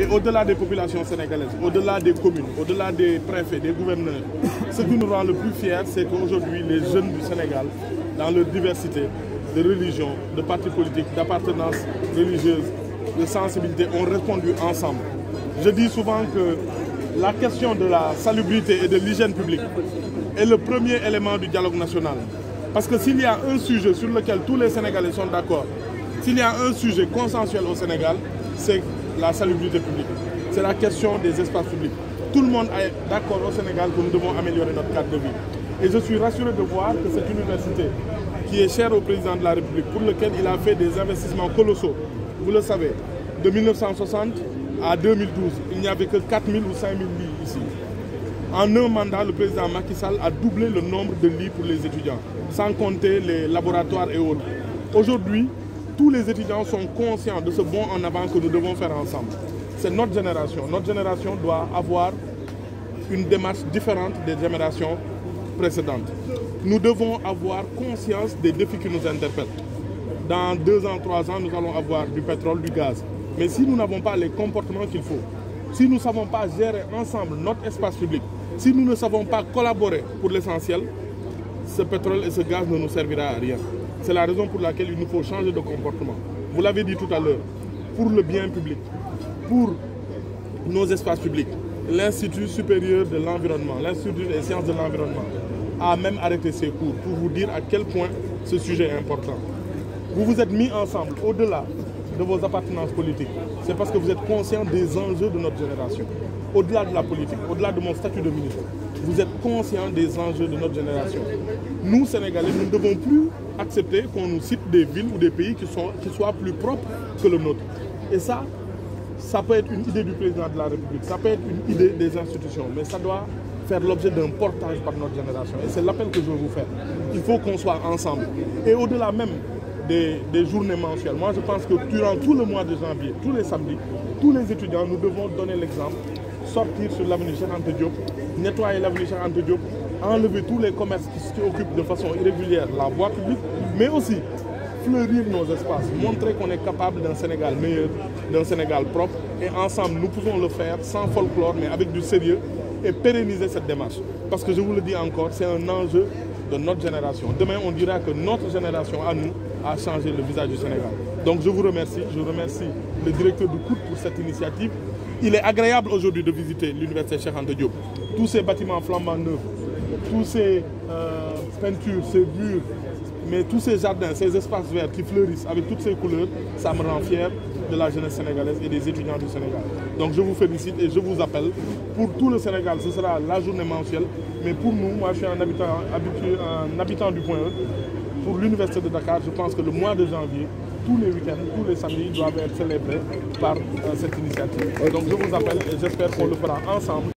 Et au-delà des populations sénégalaises, au-delà des communes, au-delà des préfets, des gouverneurs, ce qui nous rend le plus fiers, c'est qu'aujourd'hui, les jeunes du Sénégal, dans leur diversité de religion, de partis politiques, d'appartenance religieuse, de sensibilité, ont répondu ensemble. Je dis souvent que la question de la salubrité et de l'hygiène publique est le premier élément du dialogue national. Parce que s'il y a un sujet sur lequel tous les Sénégalais sont d'accord, s'il y a un sujet consensuel au Sénégal, c'est la salubrité publique. C'est la question des espaces publics. Tout le monde est d'accord au Sénégal que nous devons améliorer notre cadre de vie. Et je suis rassuré de voir que cette université, qui est chère au président de la République, pour lequel il a fait des investissements colossaux, vous le savez, de 1960 à 2012, il n'y avait que 4 000 ou 5 000 lits ici. En un mandat, le président Macky Sall a doublé le nombre de lits pour les étudiants, sans compter les laboratoires et autres. Aujourd'hui, tous les étudiants sont conscients de ce bond en avant que nous devons faire ensemble. C'est notre génération. Notre génération doit avoir une démarche différente des générations précédentes. Nous devons avoir conscience des défis qui nous interpellent. Dans deux ans, trois ans, nous allons avoir du pétrole, du gaz. Mais si nous n'avons pas les comportements qu'il faut, si nous ne savons pas gérer ensemble notre espace public, si nous ne savons pas collaborer pour l'essentiel, ce pétrole et ce gaz ne nous servira à rien. C'est la raison pour laquelle il nous faut changer de comportement. Vous l'avez dit tout à l'heure, pour le bien public, pour nos espaces publics, l'Institut supérieur de l'environnement, l'Institut des sciences de l'environnement, a même arrêté ses cours pour vous dire à quel point ce sujet est important. Vous vous êtes mis ensemble au-delà de vos appartenances politiques. C'est parce que vous êtes conscient des enjeux de notre génération. Au-delà de la politique, au-delà de mon statut de ministre, vous êtes conscient des enjeux de notre génération. Nous, Sénégalais, nous ne devons plus accepter qu'on nous cite des villes ou des pays qui, sont, qui soient plus propres que le nôtre. Et ça, ça peut être une idée du président de la République, ça peut être une idée des institutions, mais ça doit faire l'objet d'un portage par notre génération. Et c'est l'appel que je veux vous faire. Il faut qu'on soit ensemble. Et au-delà même des, journées mensuelles, moi je pense que durant tout le mois de janvier, tous les samedis, tous les étudiants, nous devons donner l'exemple, sortir sur l'avenue Cheikh Diop, nettoyer l'avenue Cheikh Diop, enlever tous les commerces qui, qui occupent de façon irrégulière la voie publique, mais aussi fleurir nos espaces, montrer qu'on est capable d'un Sénégal meilleur, d'un Sénégal propre. Et ensemble, nous pouvons le faire sans folklore, mais avec du sérieux et pérenniser cette démarche. Parce que je vous le dis encore, c'est un enjeu de notre génération. Demain, on dira que notre génération, à nous, a changé le visage du Sénégal. Donc je vous remercie. Je remercie le directeur du COUT pour cette initiative. Il est agréable aujourd'hui de visiter l'université Cheikh Diop. Tous ces bâtiments flambant neufs, tous ces euh, peintures, ces murs, mais tous ces jardins, ces espaces verts qui fleurissent avec toutes ces couleurs, ça me rend fier de la jeunesse sénégalaise et des étudiants du Sénégal. Donc je vous félicite et je vous appelle. Pour tout le Sénégal, ce sera la journée mensuelle. Mais pour nous, moi je suis un habitant, habitué, un habitant du point E. Pour l'Université de Dakar, je pense que le mois de janvier, tous les week-ends, tous les samedis doivent être célébrés par euh, cette initiative. Donc je vous appelle et j'espère qu'on le fera ensemble.